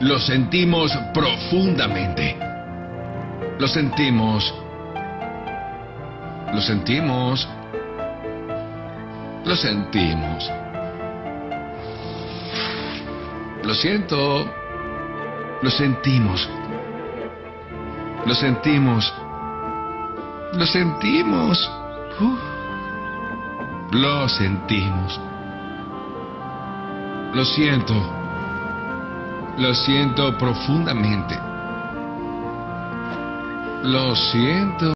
Lo sentimos profundamente. Lo sentimos. Lo sentimos. Lo sentimos. Lo siento. Lo sentimos. Lo sentimos. Lo sentimos. Lo sentimos. Lo siento. Lo siento profundamente. Lo siento.